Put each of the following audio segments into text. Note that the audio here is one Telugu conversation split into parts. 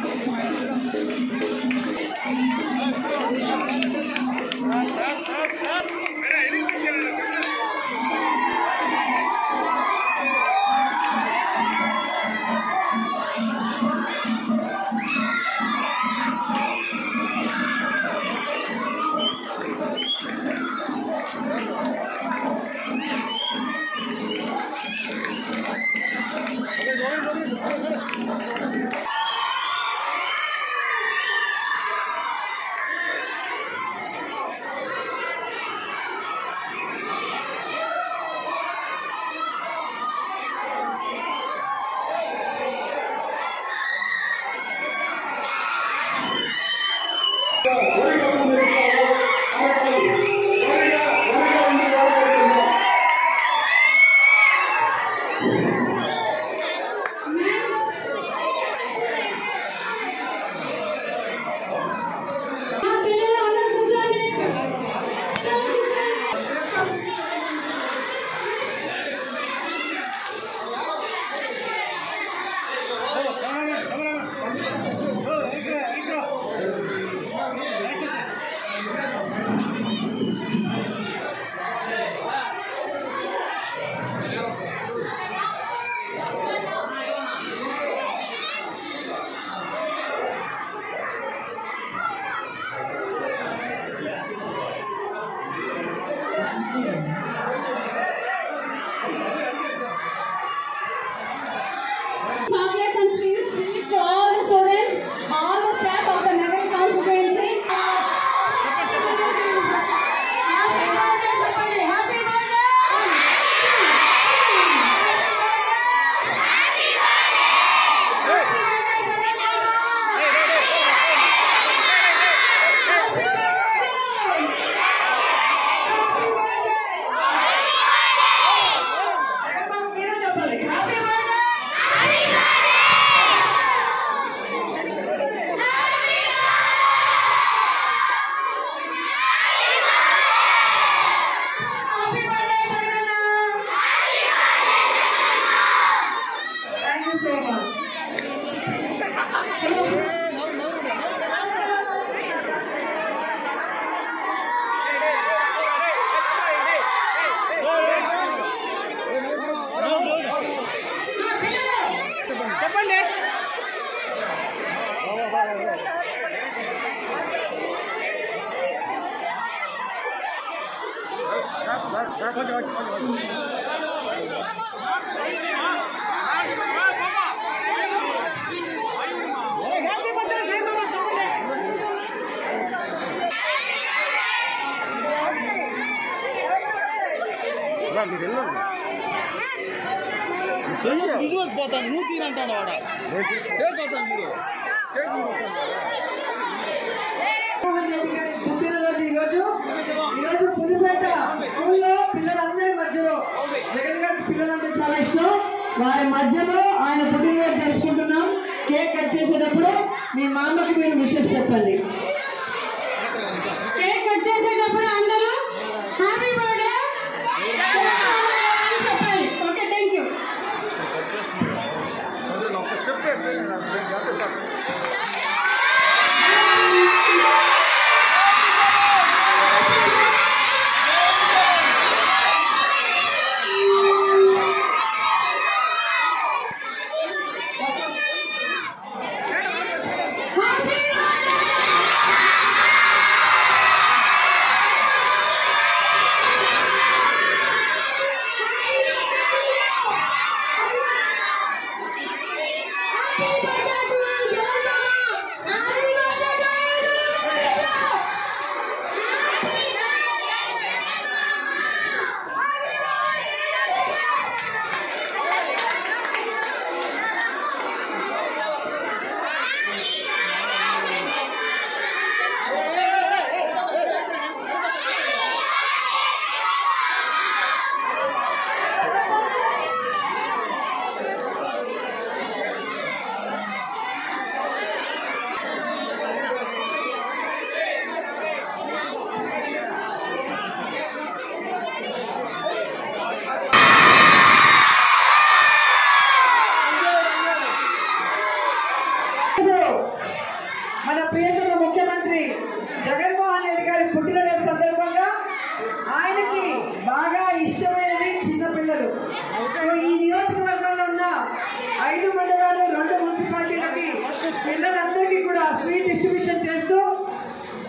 Thank you. విజువల్స్ పోతాను నువ్వు తీనంటాను వాడ షేక్ అవుతాను మీరు షేక్ వారి మధ్యలో ఆయన పుట్టినరోజు జరుపుకుంటున్నాం. కేక్ కట్ చేసేటప్పుడు మీ మామకి మీరు విషెస్ చెప్పండి. కేక్ కట్ చేసేటప్పుడు అందరూ హ్యాపీ బర్త్డే. చెప్పాలి ఓకే థ్యాంక్ యూ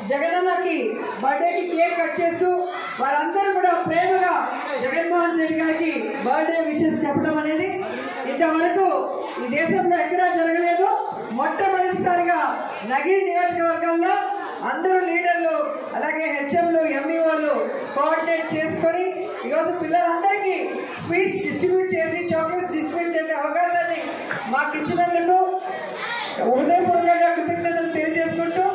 జగనన్నకి బర్త్డేకి కేక్ కట్ చేస్తూ వారందరూ కూడా ప్రేమగా జగన్మోహన్ రెడ్డి గారికి బర్త్డే విషెస్ చెప్పడం అనేది ఇంతవరకు ఈ దేశంలో ఎక్కడా జరగలేదు. మొట్టమొదటిసారిగా నగిరి నియోజకవర్గంలో అందరూ లీడర్లు అలాగే హెచ్ఎంలు ఎంఈఓలు కోఆర్డినేట్ చేసుకొని ఈరోజు పిల్లలందరికీ స్వీట్స్ డిస్ట్రిబ్యూట్ చేసి చాక్లెట్స్ డిస్ట్రిబ్యూట్ చేసే అవకాశాన్ని మాకు ఇచ్చినందుకు హృదయపూర్వకంగా కృతజ్ఞతలు తెలియజేసుకుంటూ